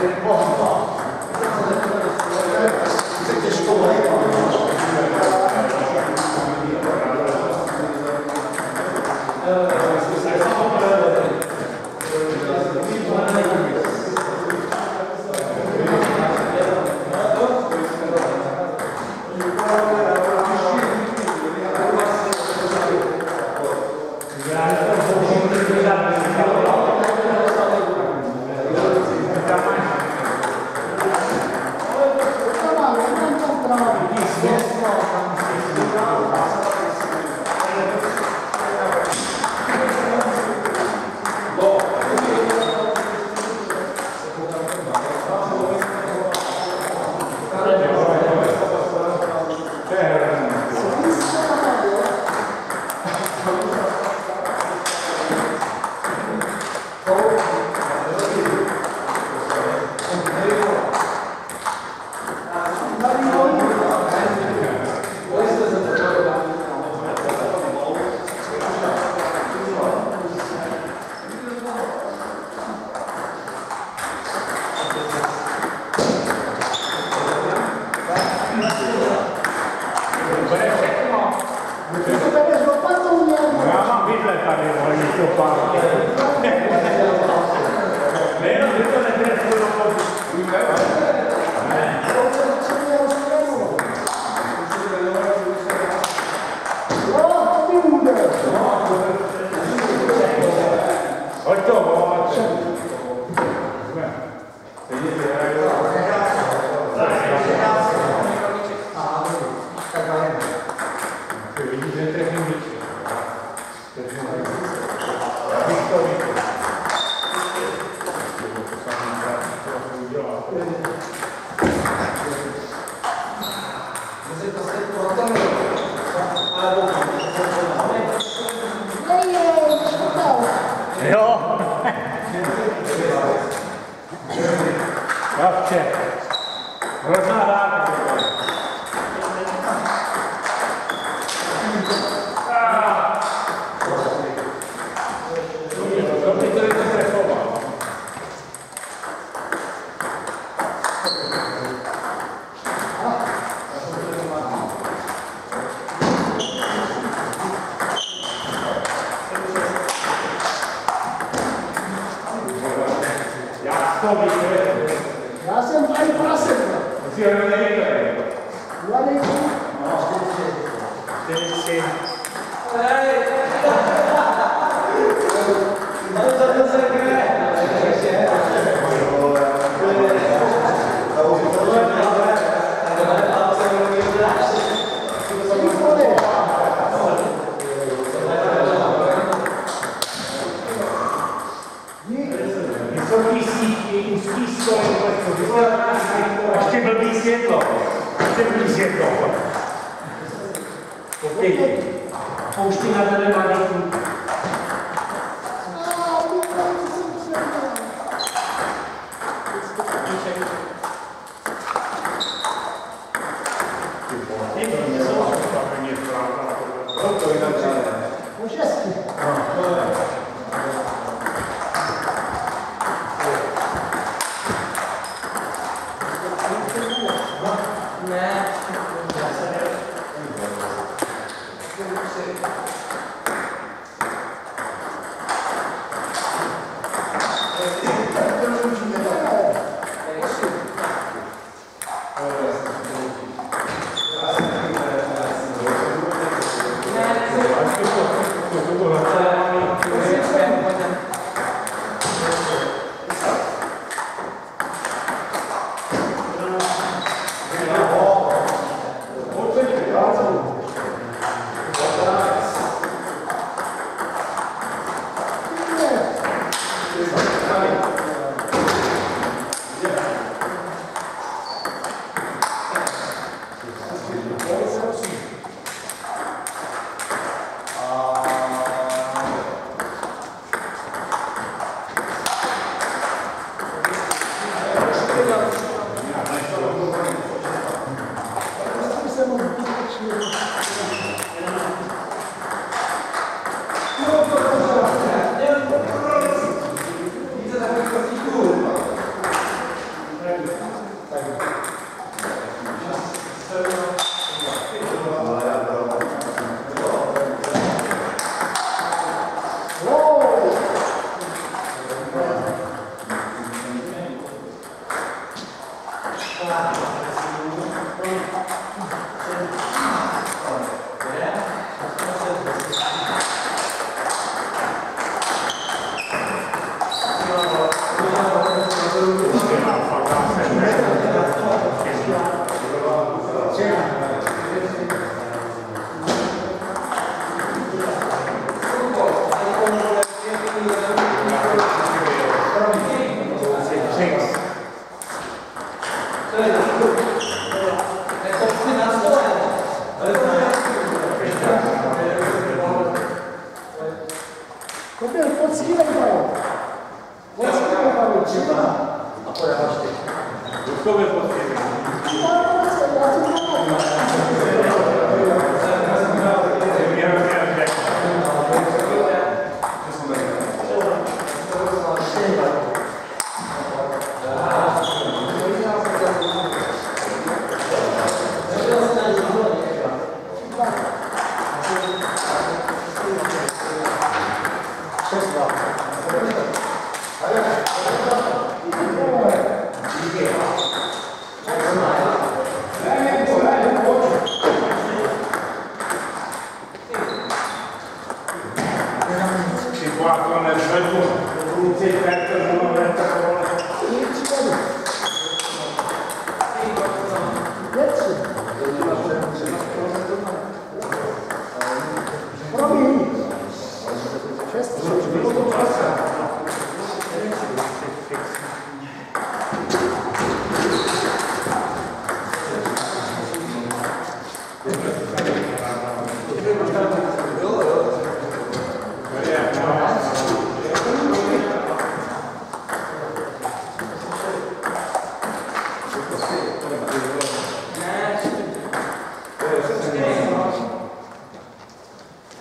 del mondo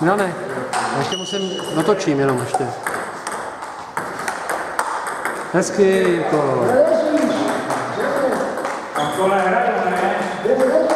Milane, já ještě musím, natočím jenom ještě. Hezky, Jirko. A tohle hraje, ne?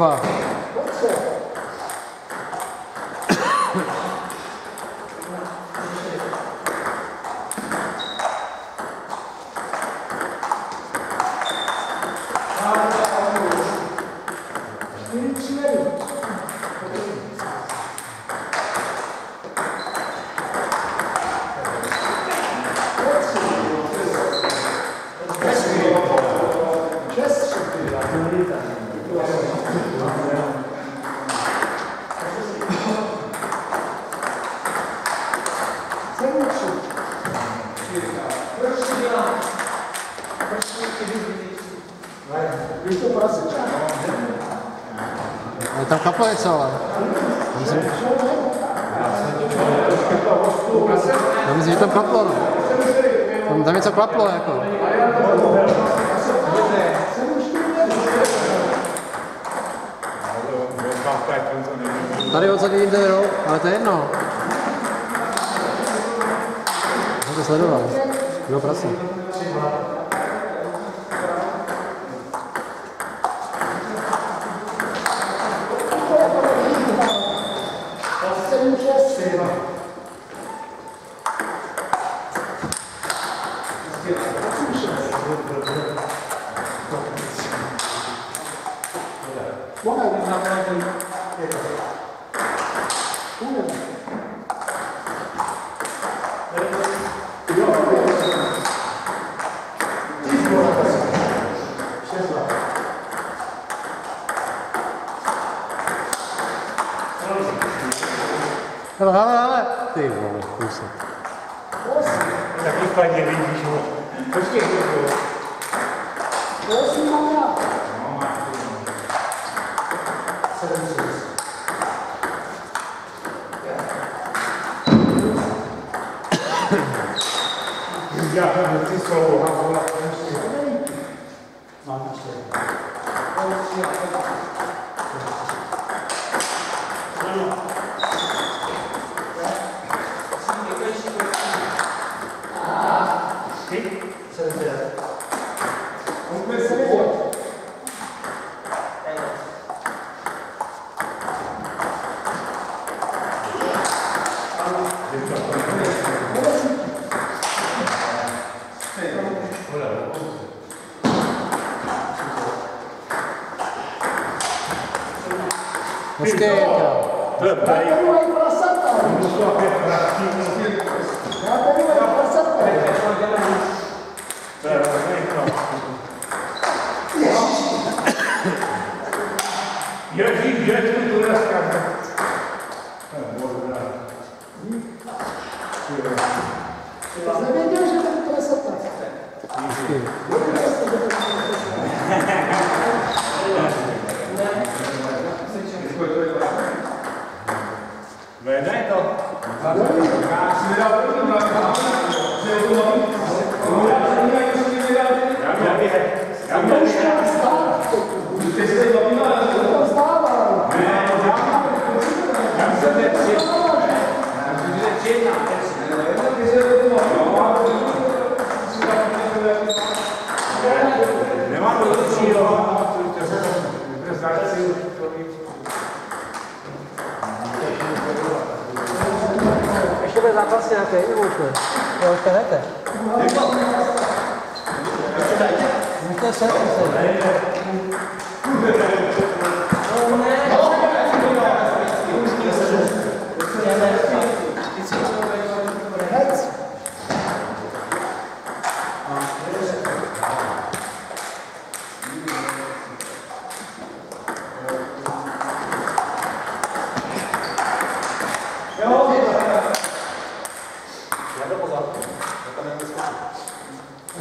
吧。Ale tam kaplo něco, ale. Já myslím, já že tam klaplo, no. Tam, tam něco klaplo, jako. Tady odsad jinde jdou, ale to je jedno. to sledoval. No prasa. Gracias. Moschetta. Dai, vai passare. Non so. you. Về đấy không? Vâng. Vâng. Ještě bude zápas nějaký, nebo už ne? Jo, už to jdete. Můžete se, se.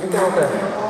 Obrigada.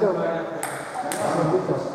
長が頑張ってます。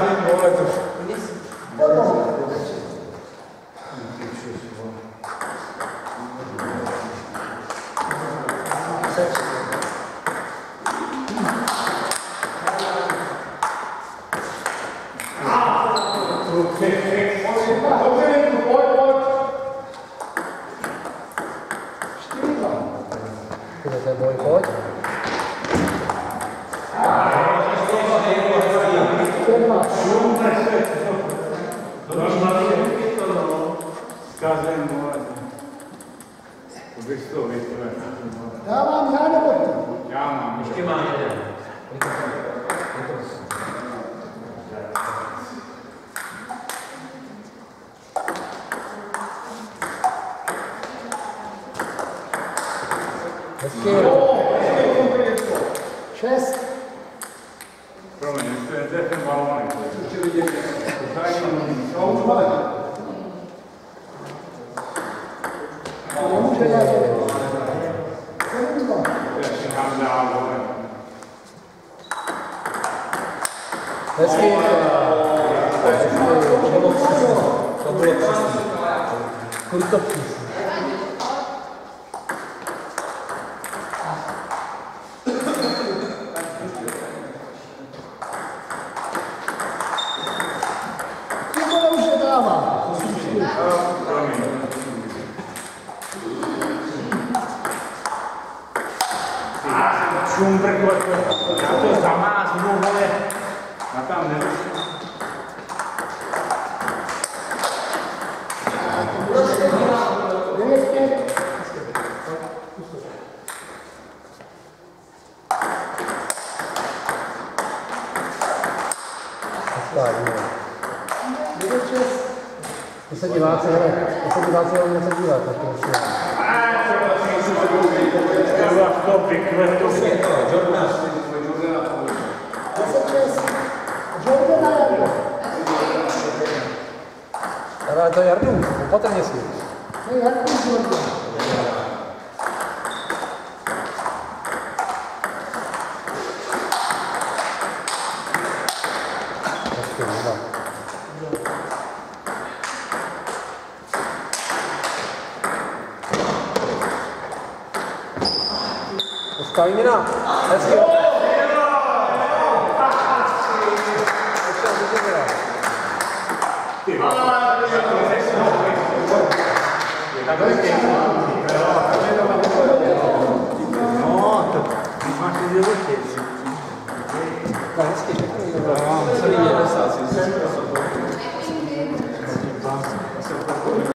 Михайлович Борисов. Борисов. Questo metto Tamam yani bu. Chiama, mi Meschero. Chest. Però Let's give it a se diváci, hele, to se diváci jenom něco dívat, tak to? Jordan ayakta. Ale to je Jardu, opatrně si. Ne yaptın Jordan? Kaimina, hezky Pronto, imagina de vocês. Parece que é que eu ia. Não, não seria essa, assim,